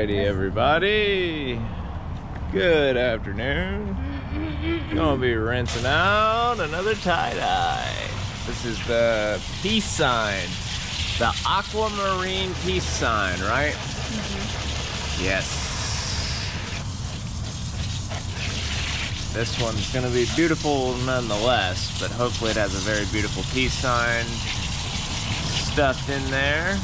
Alrighty, everybody. Good afternoon. Gonna be rinsing out another tie dye. This is the peace sign, the aquamarine peace sign, right? Mm-hmm. Yes. This one's gonna be beautiful nonetheless, but hopefully it has a very beautiful peace sign stuffed in there.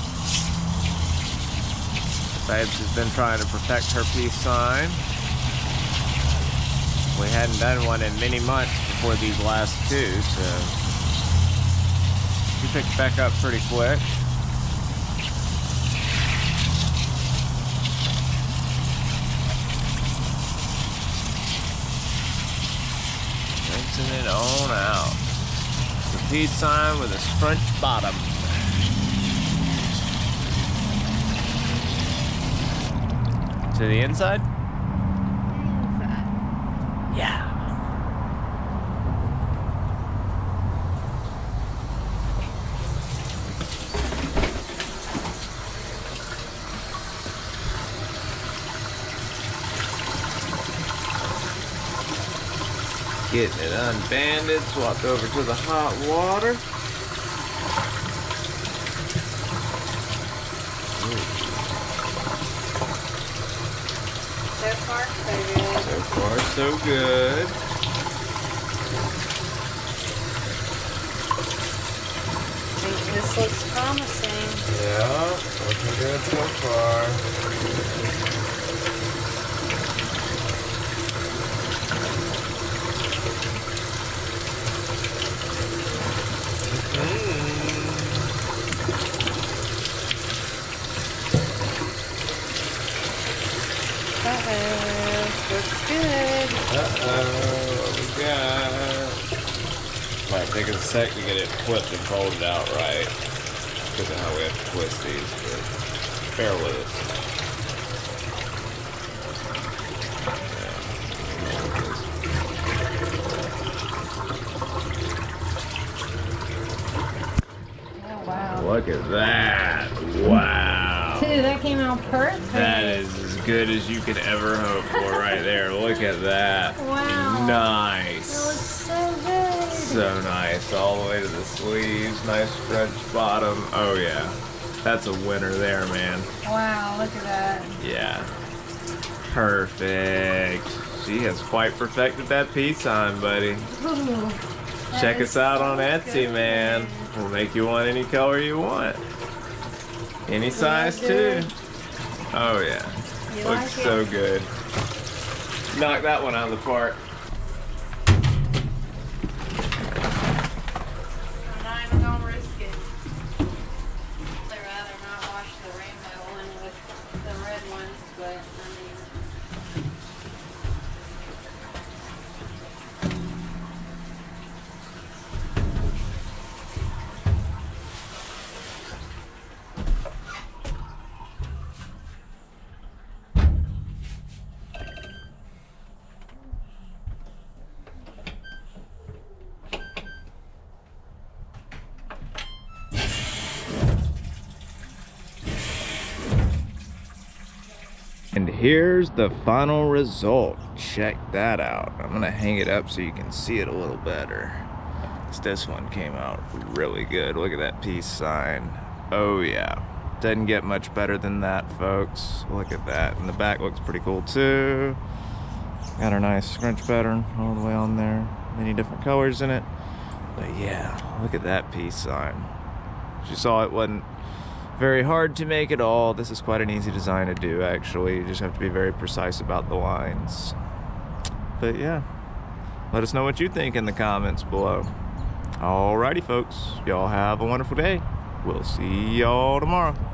Babes has been trying to protect her peace sign. We hadn't done one in many months before these last two, so she picked back up pretty quick. Rinsing it on out. The peace sign with a scrunch bottom. To the inside? Yeah. Getting it unbanded, swapped over to the hot water. So far, so good. So far, so good. This looks promising. Yeah, looking good so far. Uh-oh. Looks good. Uh-oh, what we got? Might take a sec to get it flipped and folded out right. Because of how we have to twist these, but bear with us. Oh. Look at that. Wow. That came out perfect. That is as good as you could ever hope for right there. Look at that. Wow. Nice. That looks so good. So nice. All the way to the sleeves. Nice stretch bottom. Oh, yeah. That's a winner there, man. Wow, look at that. Yeah. Perfect. She has quite perfected that peace on, buddy. Ooh, Check us out on Etsy, good. man. We'll make you one any color you want. Any size, too. Oh, yeah. You Looks like so good. Knock that one out of the park. And here's the final result. Check that out. I'm gonna hang it up so you can see it a little better. This one came out really good. Look at that peace sign. Oh yeah. Doesn't get much better than that, folks. Look at that. And the back looks pretty cool too. Got our nice scrunch pattern all the way on there. Many different colors in it. But yeah, look at that peace sign. You saw, it wasn't very hard to make at all. This is quite an easy design to do, actually. You just have to be very precise about the lines. But yeah, let us know what you think in the comments below. Alrighty, folks. Y'all have a wonderful day. We'll see y'all tomorrow.